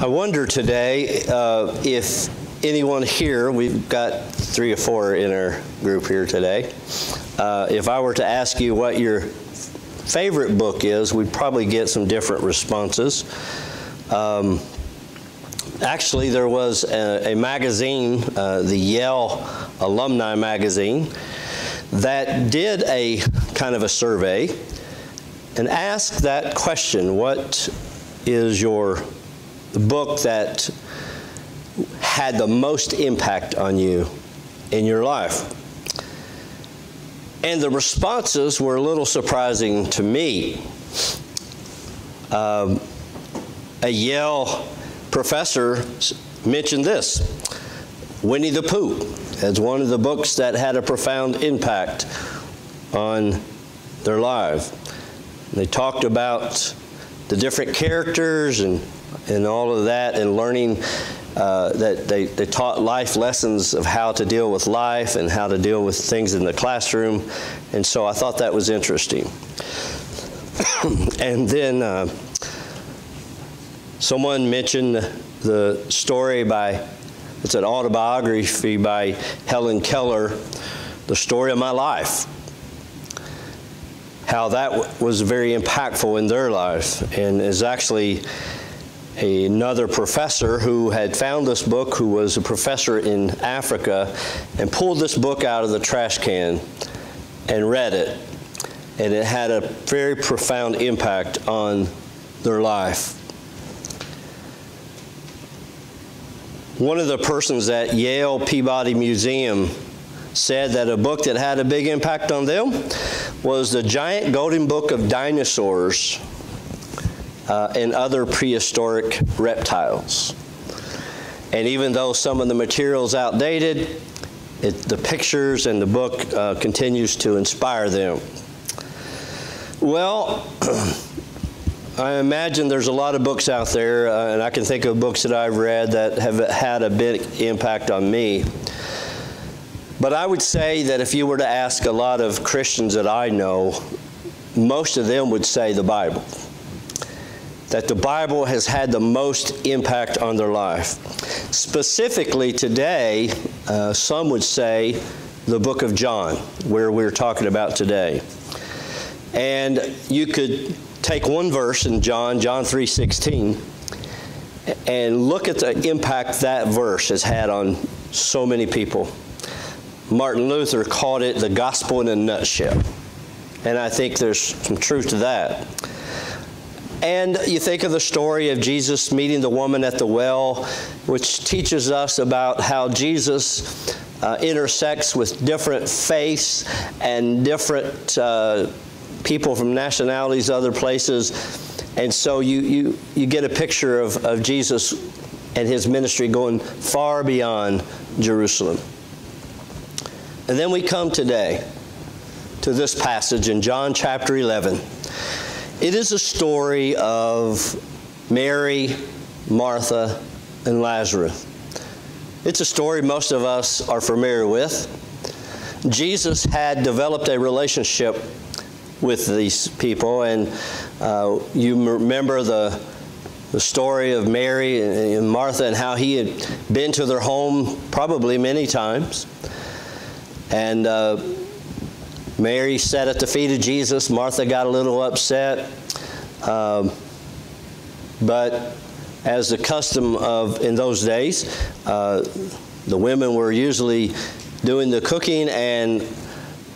I wonder today uh, if anyone here, we've got three or four in our group here today, uh, if I were to ask you what your favorite book is, we'd probably get some different responses. Um, actually, there was a, a magazine, uh, the Yale Alumni Magazine, that did a kind of a survey and asked that question what is your book that had the most impact on you in your life? And the responses were a little surprising to me. Um, a Yale professor mentioned this Winnie the Pooh as one of the books that had a profound impact on their life. They talked about the different characters and, and all of that and learning uh, that they, they taught life lessons of how to deal with life and how to deal with things in the classroom. And so I thought that was interesting. and then uh, someone mentioned the story by, it's an autobiography by Helen Keller, The Story of My Life. How that was very impactful in their life and is actually another professor who had found this book, who was a professor in Africa, and pulled this book out of the trash can and read it. And it had a very profound impact on their life. One of the persons at Yale Peabody Museum said that a book that had a big impact on them was the Giant Golden Book of Dinosaurs uh, and other prehistoric reptiles. And even though some of the material is outdated, it, the pictures and the book uh, continues to inspire them. Well, I imagine there's a lot of books out there, uh, and I can think of books that I've read that have had a big impact on me. But I would say that if you were to ask a lot of Christians that I know, most of them would say the Bible that the Bible has had the most impact on their life. Specifically today, uh, some would say the book of John, where we're talking about today. And you could take one verse in John, John 3:16, and look at the impact that verse has had on so many people. Martin Luther called it the gospel in a nutshell. And I think there's some truth to that. And you think of the story of Jesus meeting the woman at the well, which teaches us about how Jesus uh, intersects with different faiths and different uh, people from nationalities, other places. And so you, you, you get a picture of, of Jesus and his ministry going far beyond Jerusalem. And then we come today to this passage in John chapter 11. It is a story of Mary, Martha, and Lazarus. It's a story most of us are familiar with. Jesus had developed a relationship with these people, and uh, you remember the, the story of Mary and Martha and how he had been to their home probably many times. And uh, Mary sat at the feet of Jesus. Martha got a little upset. Um, but as the custom of in those days, uh, the women were usually doing the cooking, and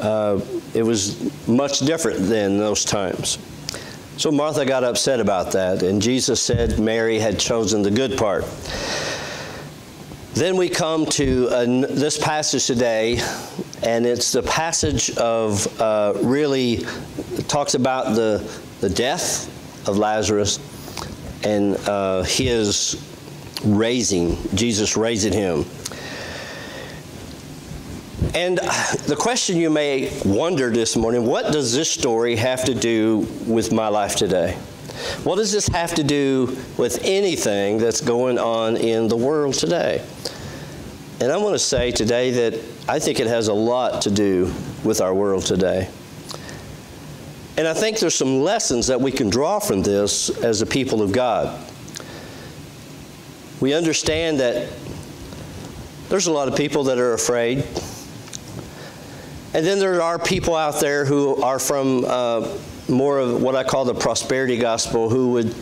uh, it was much different than those times. So Martha got upset about that, and Jesus said Mary had chosen the good part. Then we come to uh, this passage today, and it's the passage of uh, really talks about the, the death of Lazarus and uh, his raising, Jesus raising him. And the question you may wonder this morning what does this story have to do with my life today? What does this have to do with anything that's going on in the world today? And I want to say today that I think it has a lot to do with our world today. And I think there's some lessons that we can draw from this as a people of God. We understand that there's a lot of people that are afraid. And then there are people out there who are from uh, more of what I call the prosperity gospel who would,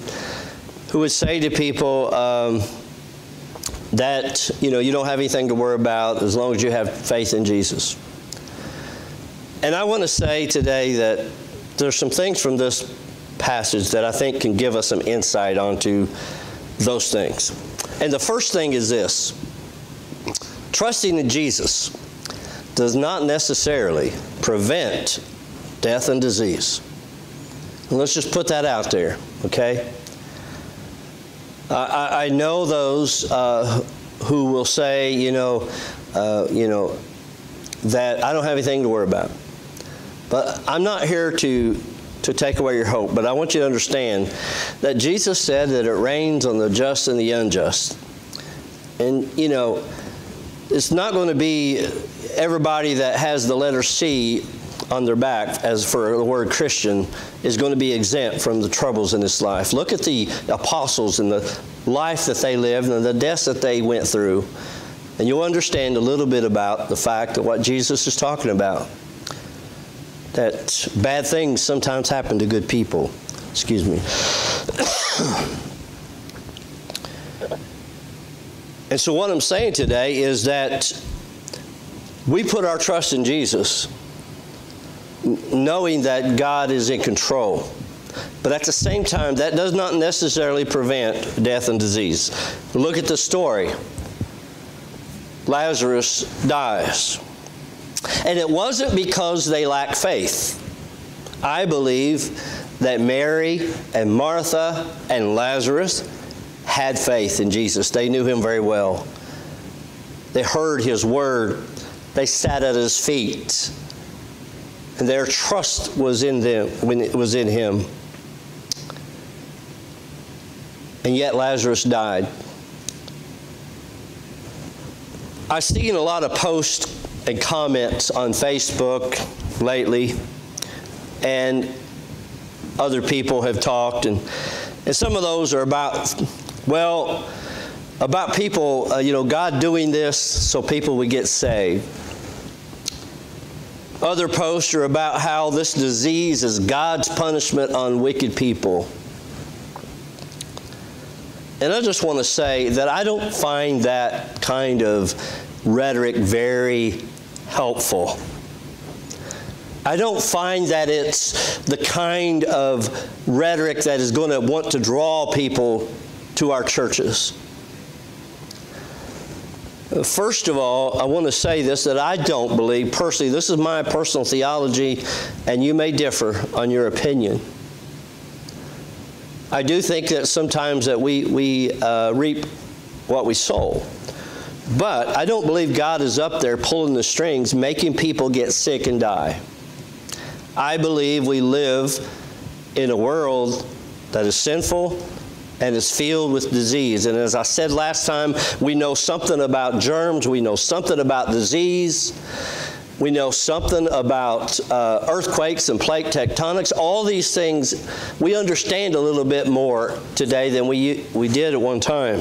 who would say to people, um, that you know you don't have anything to worry about as long as you have faith in Jesus. And I want to say today that there's some things from this passage that I think can give us some insight onto those things. And the first thing is this trusting in Jesus does not necessarily prevent death and disease. And let's just put that out there, okay? I, I know those uh, who will say, you know, uh, you know, that I don't have anything to worry about. But I'm not here to to take away your hope, but I want you to understand that Jesus said that it rains on the just and the unjust. And you know, it's not going to be everybody that has the letter C on their back, as for the word Christian, is going to be exempt from the troubles in this life. Look at the apostles and the life that they lived and the deaths that they went through, and you'll understand a little bit about the fact of what Jesus is talking about. That bad things sometimes happen to good people. Excuse me. and so, what I'm saying today is that we put our trust in Jesus knowing that God is in control. But at the same time, that does not necessarily prevent death and disease. Look at the story Lazarus dies. And it wasn't because they lacked faith. I believe that Mary and Martha and Lazarus had faith in Jesus. They knew him very well. They heard his word. They sat at his feet and their trust was in them when it was in him. And yet Lazarus died. I've seen a lot of posts and comments on Facebook lately, and other people have talked, and, and some of those are about, well, about people, uh, you know, God doing this so people would get saved. Other posts are about how this disease is God's punishment on wicked people. And I just want to say that I don't find that kind of rhetoric very helpful. I don't find that it's the kind of rhetoric that is going to want to draw people to our churches. First of all, I want to say this that I don't believe personally, this is my personal theology, and you may differ on your opinion. I do think that sometimes that we, we uh, reap what we sow. But I don't believe God is up there pulling the strings, making people get sick and die. I believe we live in a world that is sinful and is filled with disease. And as I said last time, we know something about germs, we know something about disease. We know something about uh, earthquakes and plate tectonics. All these things we understand a little bit more today than we, we did at one time.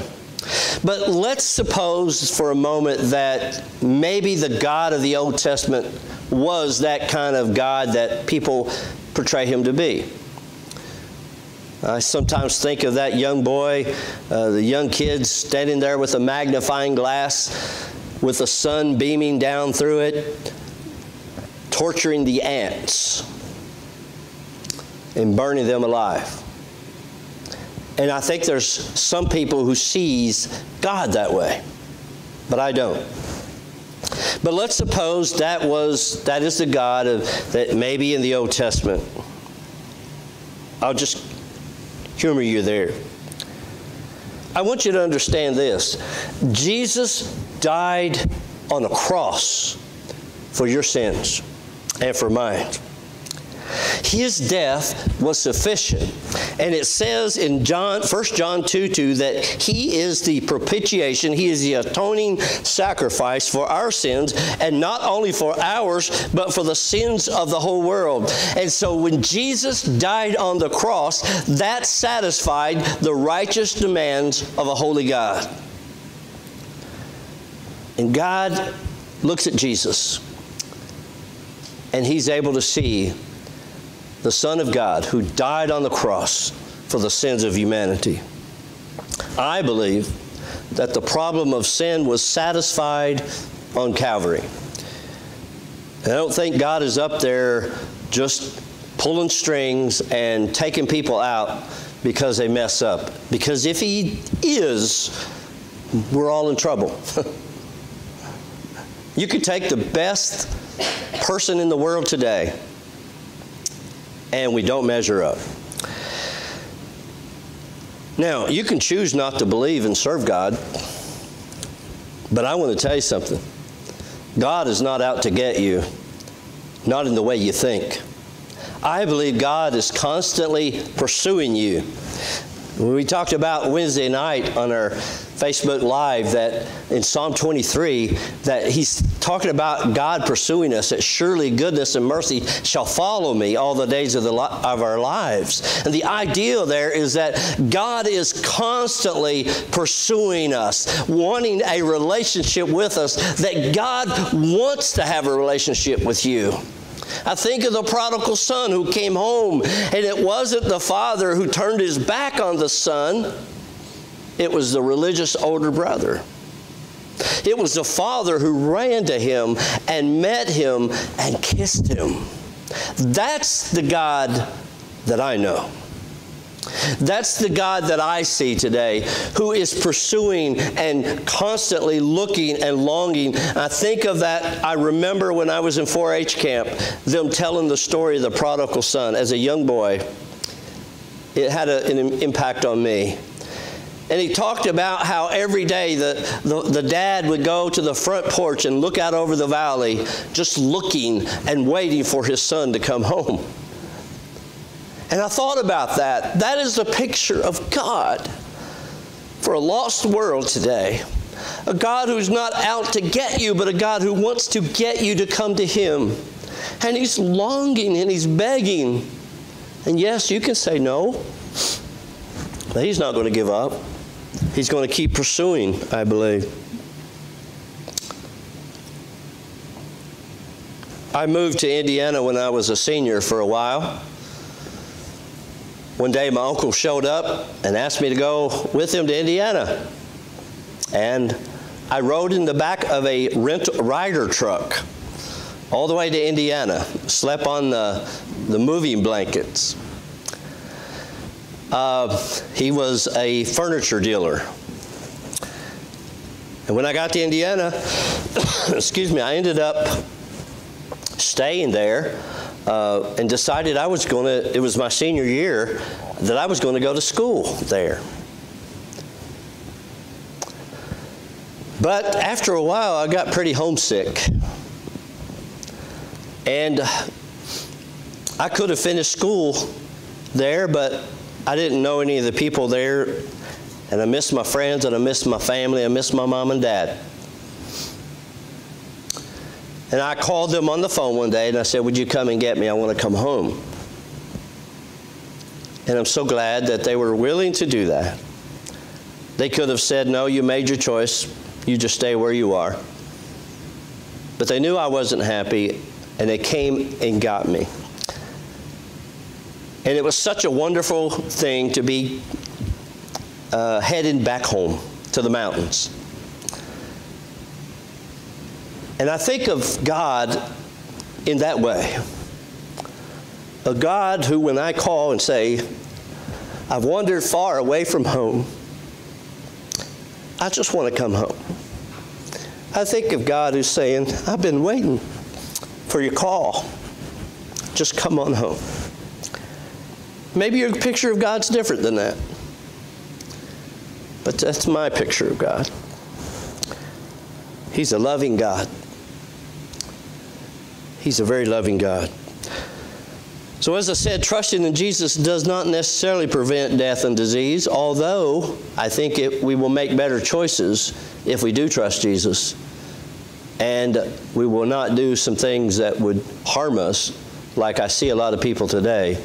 But let's suppose for a moment that maybe the God of the Old Testament was that kind of God that people portray him to be. I sometimes think of that young boy, uh, the young kid standing there with a magnifying glass with the sun beaming down through it, torturing the ants and burning them alive. And I think there's some people who sees God that way, but I don't. But let's suppose that was that is the God of that maybe in the Old Testament. I'll just humor you there. I want you to understand this Jesus died on a cross for your sins and for mine. His death was sufficient. And it says in John, 1 John 2 2 that He is the propitiation, He is the atoning sacrifice for our sins, and not only for ours, but for the sins of the whole world. And so when Jesus died on the cross, that satisfied the righteous demands of a holy God. And God looks at Jesus, and he's able to see the Son of God who died on the cross for the sins of humanity. I believe that the problem of sin was satisfied on Calvary. I don't think God is up there just pulling strings and taking people out because they mess up. Because if He is, we're all in trouble. you could take the best person in the world today, and we don't measure up. Now, you can choose not to believe and serve God, but I want to tell you something. God is not out to get you, not in the way you think. I believe God is constantly pursuing you. We talked about Wednesday night on our Facebook Live that in Psalm 23 that he's talking about God pursuing us, that surely goodness and mercy shall follow me all the days of, the, of our lives. And the idea there is that God is constantly pursuing us, wanting a relationship with us, that God wants to have a relationship with you. I think of the prodigal son who came home, and it wasn't the father who turned his back on the son it was the religious older brother. It was the father who ran to him and met him and kissed him. That's the God that I know. That's the God that I see today who is pursuing and constantly looking and longing. I think of that. I remember when I was in 4 H camp, them telling the story of the prodigal son as a young boy. It had a, an impact on me. And he talked about how every day the, the, the, dad would go to the front porch and look out over the valley, just looking and waiting for his son to come home. And I thought about that. That is a picture of God for a lost world today. A God who's not out to get you, but a God who wants to get you to come to Him. And He's longing and He's begging. And yes, you can say no, but He's not going to give up. He's going to keep pursuing, I believe. I moved to Indiana when I was a senior for a while. One day my uncle showed up and asked me to go with him to Indiana. And I rode in the back of a rent Ryder truck all the way to Indiana, slept on the, the moving blankets. Uh, he was a furniture dealer. And when I got to Indiana, excuse me, I ended up staying there uh, and decided I was going to, it was my senior year, that I was going to go to school there. But after a while, I got pretty homesick. And I could have finished school there, but I didn't know any of the people there, and I missed my friends, and I missed my family, I missed my mom and dad. And I called them on the phone one day and I said, Would you come and get me? I want to come home. And I'm so glad that they were willing to do that. They could have said, No, you made your choice. You just stay where you are. But they knew I wasn't happy, and they came and got me. And it was such a wonderful thing to be uh, heading back home to the mountains. And I think of God in that way. A God who, when I call and say, I've wandered far away from home, I just want to come home. I think of God who's saying, I've been waiting for your call. Just come on home. Maybe your picture of God's different than that. But that's my picture of God. He's a loving God. He's a very loving God. So, as I said, trusting in Jesus does not necessarily prevent death and disease, although I think it, we will make better choices if we do trust Jesus. And we will not do some things that would harm us, like I see a lot of people today.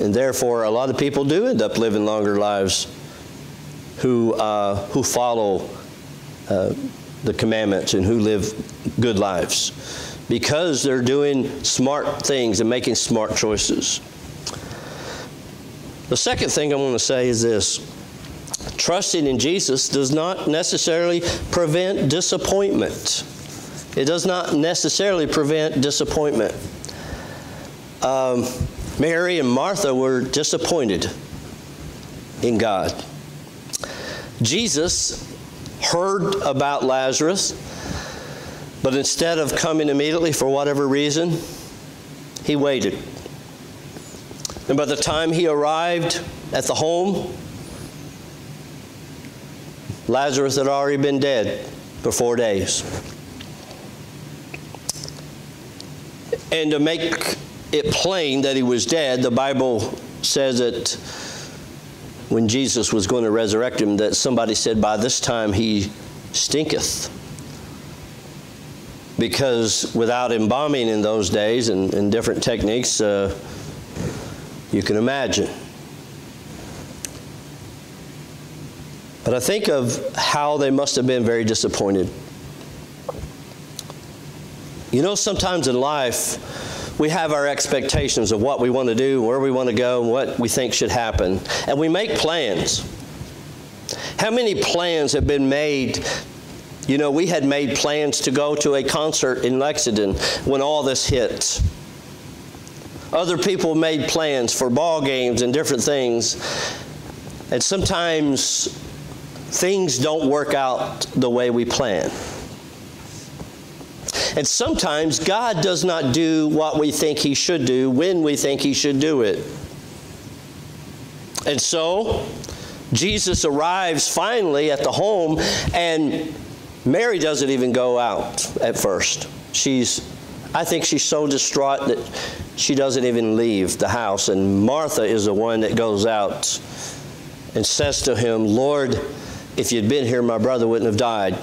And therefore, a lot of people do end up living longer lives who, uh, who follow uh, the commandments and who live good lives because they're doing smart things and making smart choices. The second thing I want to say is this trusting in Jesus does not necessarily prevent disappointment. It does not necessarily prevent disappointment. Um, Mary and Martha were disappointed in God. Jesus heard about Lazarus, but instead of coming immediately for whatever reason, he waited. And by the time he arrived at the home, Lazarus had already been dead for four days. And to make it plain that he was dead, the Bible says that when Jesus was going to resurrect him, that somebody said, By this time he stinketh. Because without embalming in those days and, and different techniques, uh, you can imagine. But I think of how they must have been very disappointed. You know, sometimes in life, we have our expectations of what we want to do, where we want to go, and what we think should happen. And we make plans. How many plans have been made? You know, we had made plans to go to a concert in Lexington when all this hit. Other people made plans for ball games and different things. And sometimes things don't work out the way we plan. And sometimes God does not do what we think He should do when we think He should do it. And so, Jesus arrives finally at the home, and Mary doesn't even go out at first. She's, I think she's so distraught that she doesn't even leave the house. And Martha is the one that goes out and says to him, Lord, if you'd been here, my brother wouldn't have died.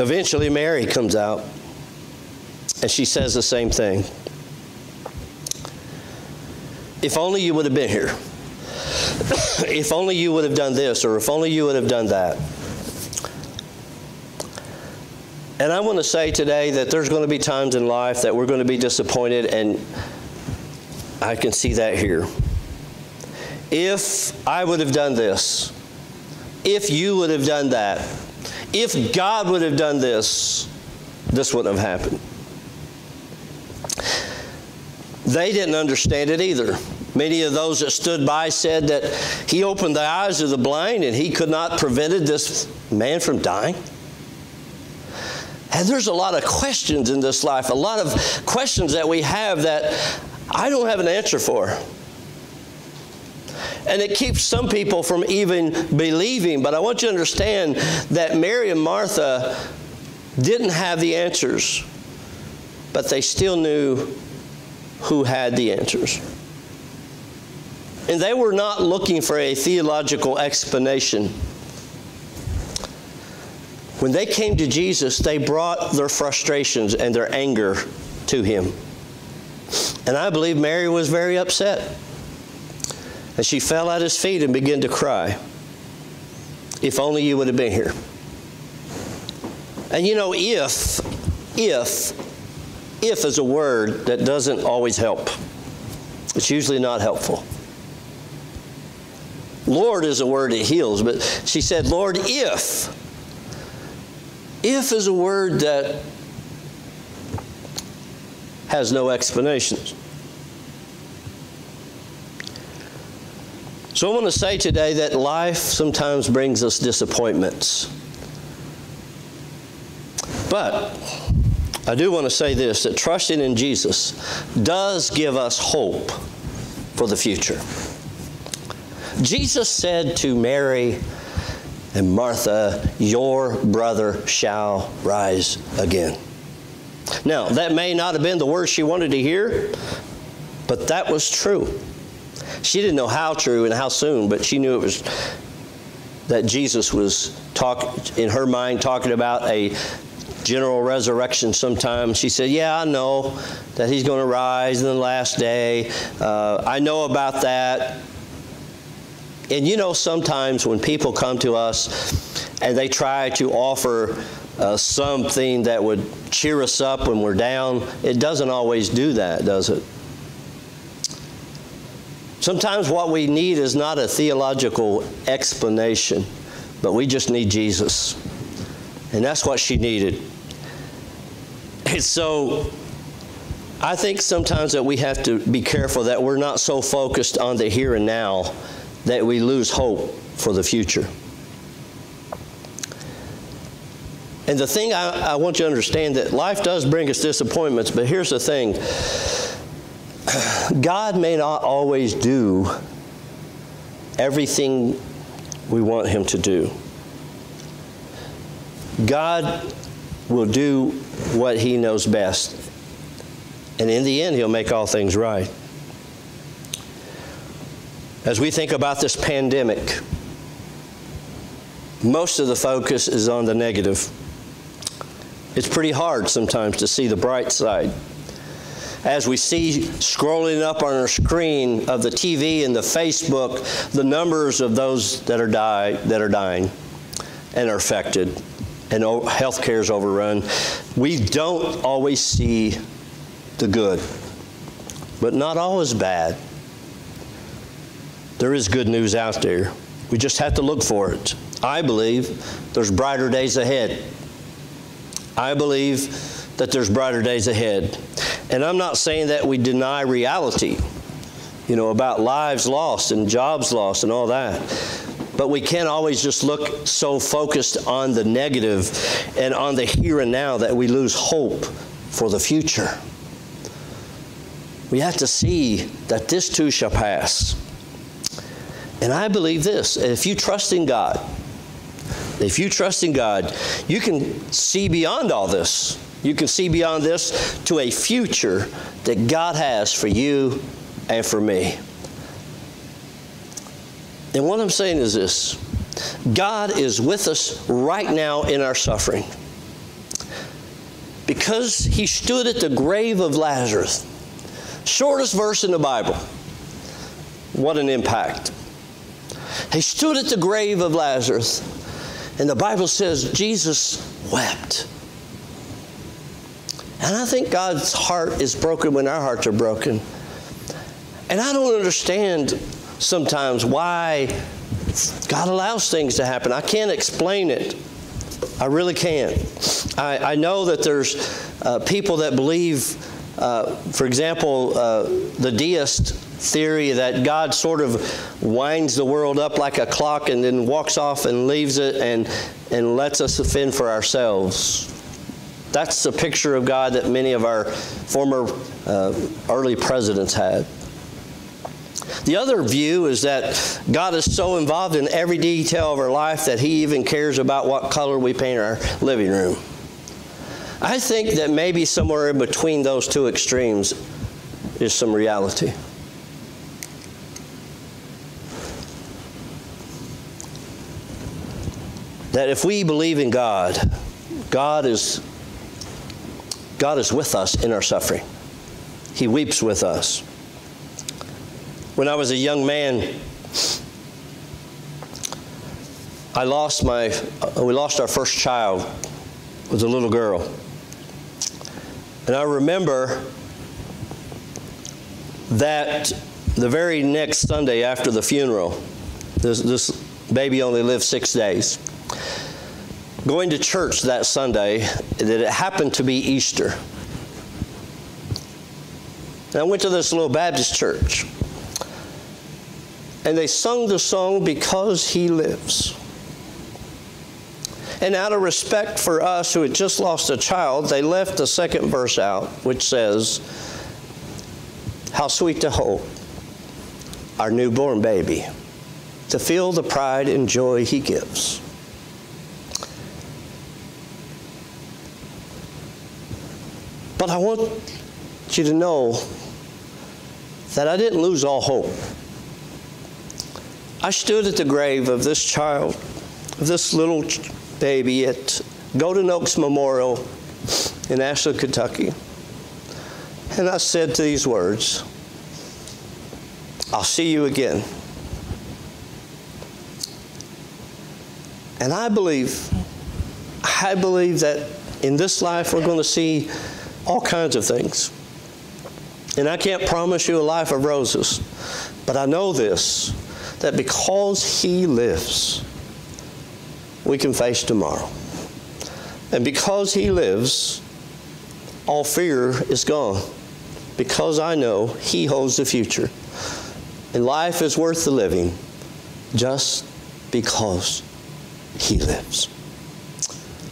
Eventually, Mary comes out and she says the same thing. If only you would have been here. if only you would have done this, or if only you would have done that. And I want to say today that there's going to be times in life that we're going to be disappointed, and I can see that here. If I would have done this, if you would have done that, if God would have done this, this wouldn't have happened. They didn't understand it either. Many of those that stood by said that he opened the eyes of the blind and he could not prevented this man from dying. And there's a lot of questions in this life, a lot of questions that we have that I don't have an answer for. And it keeps some people from even believing. But I want you to understand that Mary and Martha didn't have the answers, but they still knew who had the answers. And they were not looking for a theological explanation. When they came to Jesus, they brought their frustrations and their anger to him. And I believe Mary was very upset. And she fell at his feet and began to cry. If only you would have been here. And you know, if, if, if is a word that doesn't always help. It's usually not helpful. Lord is a word that heals, but she said, Lord, if, if is a word that has no explanations. So I want to say today that life sometimes brings us disappointments. But I do want to say this that trusting in Jesus does give us hope for the future. Jesus said to Mary, and Martha, Your brother shall rise again. Now, that may not have been the words she wanted to hear, but that was true. She didn't know how true and how soon, but she knew it was that Jesus was talk in her mind talking about a general resurrection sometime. She said, Yeah, I know that he's going to rise in the last day. Uh, I know about that. And you know, sometimes when people come to us and they try to offer uh, something that would cheer us up when we're down, it doesn't always do that, does it? Sometimes what we need is not a theological explanation, but we just need Jesus. And that's what she needed. And so I think sometimes that we have to be careful that we're not so focused on the here and now that we lose hope for the future. And the thing I, I want you to understand that life does bring us disappointments, but here's the thing God may not always do everything we want Him to do. God will do what He knows best. And in the end, He'll make all things right. As we think about this pandemic, most of the focus is on the negative. It's pretty hard sometimes to see the bright side as we see scrolling up on our screen of the TV and the Facebook, the numbers of those that are die that are dying and are affected, and healthcare is overrun, we don't always see the good, but not always bad. There is good news out there. We just have to look for it. I believe there's brighter days ahead. I believe that there's brighter days ahead. And I'm not saying that we deny reality, you know, about lives lost and jobs lost and all that. But we can't always just look so focused on the negative and on the here and now that we lose hope for the future. We have to see that this too shall pass. And I believe this if you trust in God, if you trust in God, you can see beyond all this. You can see beyond this to a future that God has for you and for me. And what I'm saying is this God is with us right now in our suffering. Because he stood at the grave of Lazarus, shortest verse in the Bible. What an impact. He stood at the grave of Lazarus, and the Bible says Jesus wept. And I think God's heart is broken when our hearts are broken. And I don't understand sometimes why God allows things to happen. I can't explain it. I really can't. I, I know that there's uh, people that believe, uh, for example, uh, the deist theory that God sort of winds the world up like a clock and then walks off and leaves it and, and lets us fend for ourselves. That's the picture of God that many of our former uh, early presidents had. The other view is that God is so involved in every detail of our life that He even cares about what color we paint our living room. I think that maybe somewhere in between those two extremes is some reality. That if we believe in God, God is God is with us in our suffering. He weeps with us. When I was a young man, I lost my, uh, we lost our first child, was a little girl. And I remember that the very next Sunday after the funeral, this, this baby only lived six days going to church that Sunday that it happened to be Easter. And I went to this little Baptist church. And they sung the song Because He Lives. And out of respect for us who had just lost a child, they left the second verse out, which says, How sweet to hope our newborn baby, to feel the pride and joy He gives. But I want you to know that I didn't lose all hope. I stood at the grave of this child, of this little baby at Golden Oaks Memorial in Ashland, Kentucky. And I said these words I'll see you again. And I believe, I believe that in this life we're going to see all kinds of things. And I can't promise you a life of roses, but I know this that because He lives, we can face tomorrow. And because He lives, all fear is gone. Because I know He holds the future. And life is worth the living just because He lives.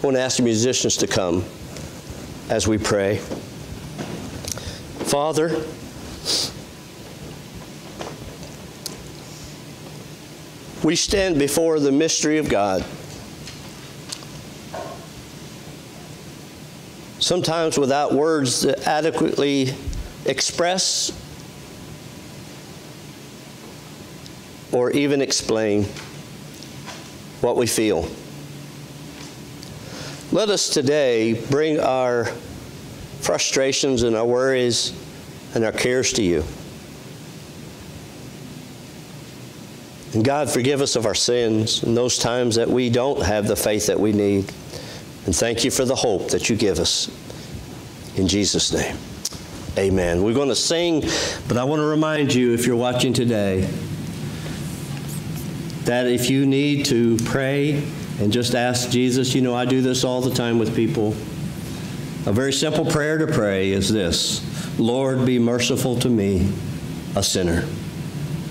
I want to ask the musicians to come as we pray. Father, we stand before the mystery of God. Sometimes without words that adequately express or even explain what we feel. Let us today bring our frustrations and our worries and our cares to you. And God, forgive us of our sins and those times that we don't have the faith that we need. And thank you for the hope that you give us. In Jesus' name, amen. We're going to sing, but I want to remind you, if you're watching today, that if you need to pray and just ask Jesus, you know, I do this all the time with people. A very simple prayer to pray is this Lord, be merciful to me, a sinner.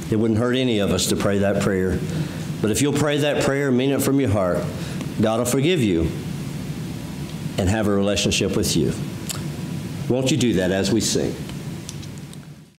It wouldn't hurt any of us to pray that prayer. But if you'll pray that prayer, mean it from your heart, God will forgive you and have a relationship with you. Won't you do that as we sing?